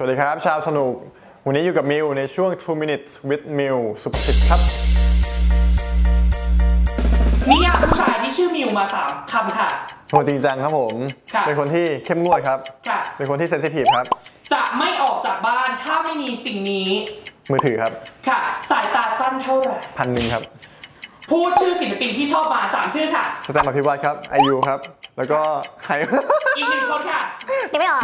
สวัสดีครับ ชาวสนุก วันนี้อยู่กับมิวในช่วง2 minutes with มิวสุภสิทธิ์ครับ นิยามผู้ชายที่ชื่อมิวมาสามคำค่ะ โหจริงจังครับผม ค่ะเป็นคนที่เข้มงวดครับ ค่ะ เป็นคนที่เซนซิทีฟครับ จะไม่ออกจากบ้านถ้าไม่มีสิ่งนี้ มือถือครับ ค่ะ สายตาสั้นเท่าไหร่ พันหนึ่งครับพูดชื่อศิลปินที่ชอบมาสามชื่อค่ะ สแตมป์อภิวัตครับไอยูครับ แล้วก็ใคร อีกหนึ่งคนค่ะนึกไม่ออก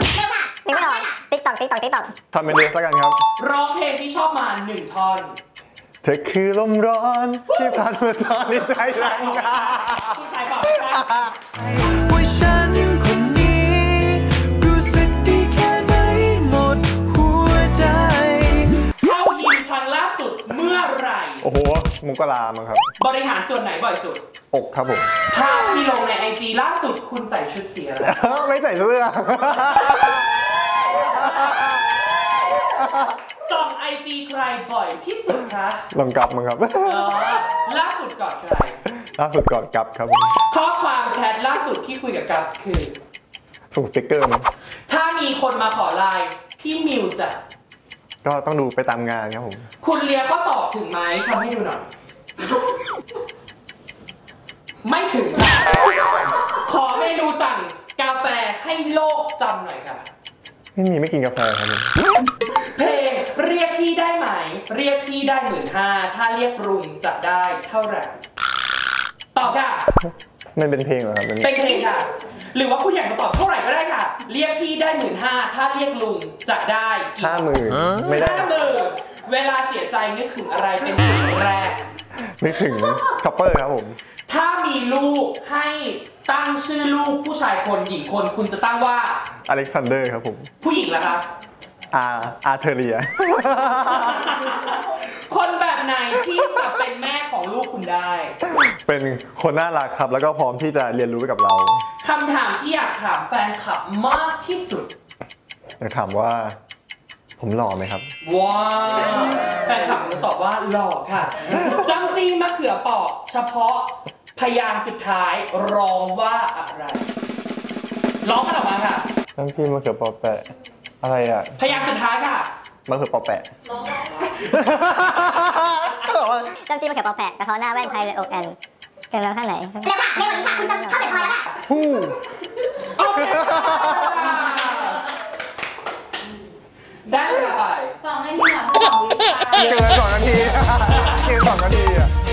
ตอกติ๊กตอกติ๊กตอกทำเป็นเดสแล้วกันครับ ร้องเพลงที่ชอบมาหนึ่งท่อน เธอคือลมร้อนที่พัดมาตอนนี้ใจแรงกาคุณขายก่อนนะคะว่าฉันคนนี้รู้สึกดีแค่ไหนหมดหัวใจเข้ายิมครั้งล่าสุดเมื่อไหร่ โอ้โหมกรามั้งครับ บริหารส่วนไหนบ่อยสุด อกครับผมภาพที่ลงในไอจีล่าสุดคุณใส่ชุดสีอะไรไม่ใส่เสื้อ ส่องไอจีใครบ่อยที่สุดคะลองกลับมั้งครับ เออล่าสุดกอดใคร ล่าสุดก่อนกลับครับผมข้อความแชทล่าสุดที่คุยกับกัฟคือ ส่งสติ๊กเกอร์มั้งถ้ามีคนมาขอไลน์พี่มิวจะก็ต้องดูไปตามงานครับผม คุณเลียข้อสอบถึงไหมทำให้ดูหน่อย ไม่ถึงค่ะขอเมนูสั่งกาแฟให้โลกจำหน่อยค่ะ ไม่มีไม่กินกาแฟครับผมเพลงเรียกพี่ได้ไหม เรียกพี่ได้หมื่นห้าถ้าเรียกรุงจะได้เท่าไหร่ตอบค่ะ มันเป็นเพลงเหรอครับมันเป็นเพลงค่ะ หรือว่าคุณอยากจะตอบเท่าไหร่ก็ได้ค่ะ เรียกพี่ได้หมื่นห้าถ้าเรียกลุงจะได้กี่ห้าหมื่นไม่ได้ห้าหมื่นเวลาเสียใจนึกถึงอะไรเป็นสิ่งแรก นึกถึงช็อปเปอร์ครับผม ถ้ามีลูกให้ตั้งชื่อลูกผู้ชายคนหญิงคนคุณจะตั้งว่า อเล็กซานเดอร์ครับผม ผู้หญิงล่ะครับ อาอาเทเรีย คนแบบไหนที่จะเป็นแม่ของลูกคุณได้ เป็นคนน่ารักครับ แล้วก็พร้อมที่จะเรียนรู้ไปกับเราคำถามที่อยากถามแฟนคลับมากที่สุด อยากถามว่า ผมหล่อไหมครับ ว้าวแฟนคลับจะตอบว่าหล่อค่ะจังจีมะเขือเปอกเฉพาะพยางค์สุดท้ายร้องว่าอะไร ร้องกันออกมาค่ะ น้ำจิ้มมะเขือเปอแปะ อะไรอะพยางค์สุดท้ายค่ะ มะเขือเปอแปะ จำจีมาเขียวปอแปะกระท้อหน้าแว่นไทยเลยอกแอนกันแล้วข้างไหน เร็วค่ะเร็วกว่านี้ค่ะ คุณจะเข้าไปทอยแล้วค่ะ ฮู้ โอเคได้ค่ะไป สองนาทีหลังสองวิค่ะ เกินสองนาทีเกินสองนาทีอะ